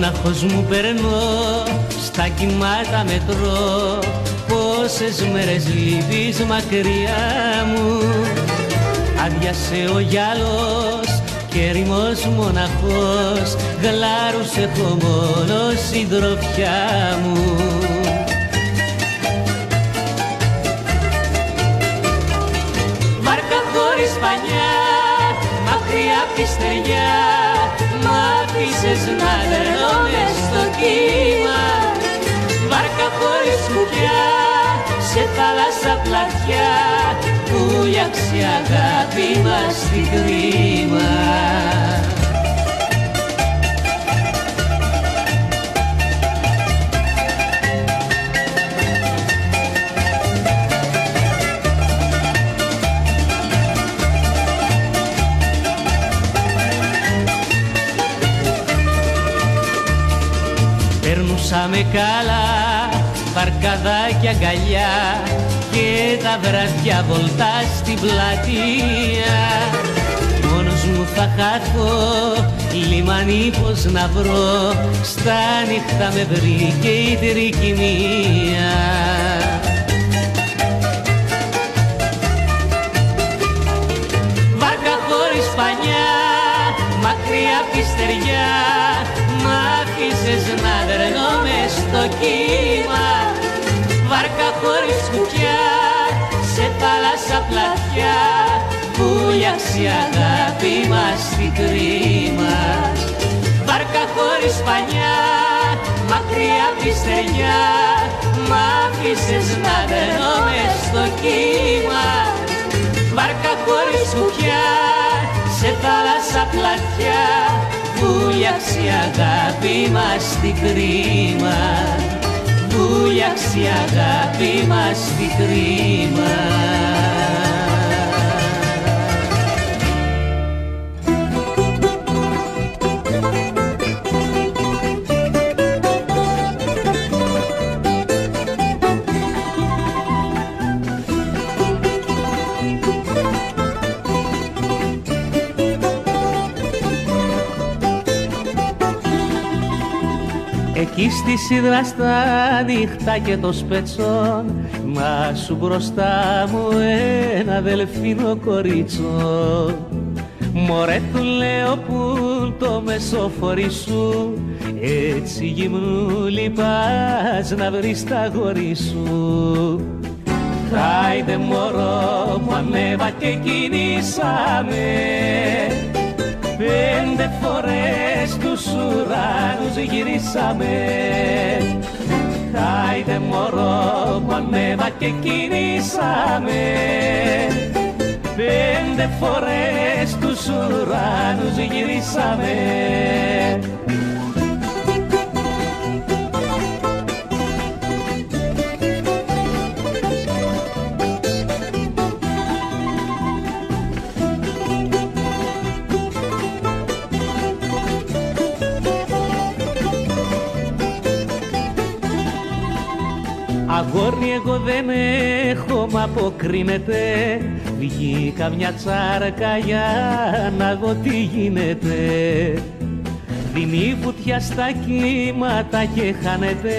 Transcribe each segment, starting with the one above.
Μόναχος μου περνώ, στα κύματα μετρώ Πόσες μέρες λείπεις μακριά μου. Άδειασε ο γυάλος και ρημός μοναχός. Γλάρους έχω μόνος συντροφιά μου. Βάρκα χωρίς πανιά, μακριά απ' τη στεριά. Μ' άφησες να τρελώ μες στο κύμα. Βάρκα χωρίς κουπιά, σε θάλασσα πλατιά Που λιάξει αγάπη μας στην κρίμα Περνούσαμε καλά, παρκαδάκια αγκαλιά και τα βραδιά βολτά στην πλατεία. Μόνος μου θα χάθω, λιμάνι πως να βρω, στα νύχτα με βρήκε η τρικυμία. Μακριά απ' τη στεριά, μ' άφησες να δρενώ μες στο κύμα. Βάρκα χωρίς κουκιά, σε θάλασσα πλατιά. Που λιάξει αγάπη μας στην κρίμα. Βάρκα χωρίς πανιά, μακριά απ' τη στεριά μ' άφησες να δρενώ μες στο κύμα. Βάρκα χωρίς κουκιά, σε θάλασσα πλατιά βούλιαξε η αγάπη μας στην κρίμα. Βούλιαξε η αγάπη μας στην κρίμα Εκεί στη σίδρα στα νύχτα και το σπετσόν Μα σου μπροστά μου ένα δελφίνο κορίτσο. Μωρέ του λέω που το μεσοφορί σου Έτσι γυμνού λυπάς να βρεις τα γόρι σου. Χάιντε μωρό μου ανέβα και κινήσαμε Πέντε φορές τους ουρανούς γυρίσαμε. Χάιντε μωρό που ανέβα και κινήσαμε. Πέντε φορές τους ουρανούς γυρίσαμε Αγόρι εγώ δεν έχω μ' αποκρίνεται. Βγήκα μια τσάρκα για να δω τι γίνεται. Δίνει βουτιά στα κύματα και χάνεται.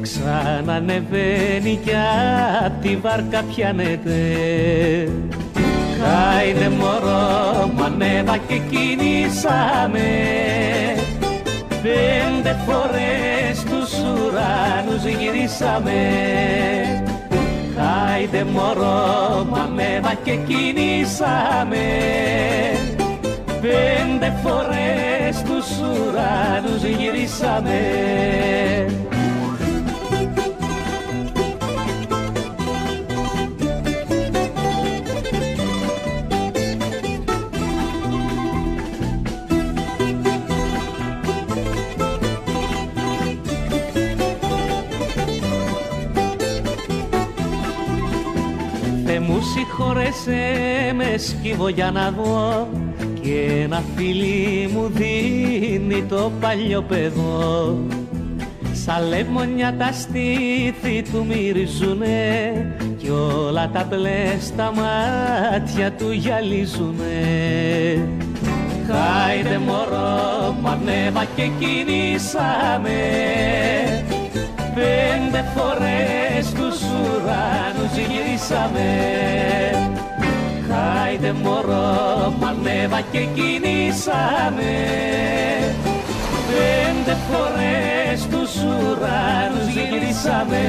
Ξανανεβαίνει κι απ' τη βάρκα πιάνεται. Χάιντε μωρό μου ανέβα και κινήσαμε Πέντε φορές τους ουρανούς γυρίσαμε. Χάιντε μωρό μου ανέβα και κινήσαμε. Πέντε φορές τους ουρανούς γυρίσαμε Θε μου συγχωρέσαι με σκύβω για να δω και ένα φίλι μου δίνει το παλιό παιδό. Σαν λεμονιά τα στήθη του μυρίζουνε κι όλα τα μπλες στα μάτια του γυαλίζουνε. Χάιντε μωρό που ανέβα και κινήσαμε. Πέντε φορές τους ουρανούς γυρίσαμε Χάιντε μωρό που ανέβα και κινήσαμε. Πέντε φορές τους ουρανούς γυρίσαμε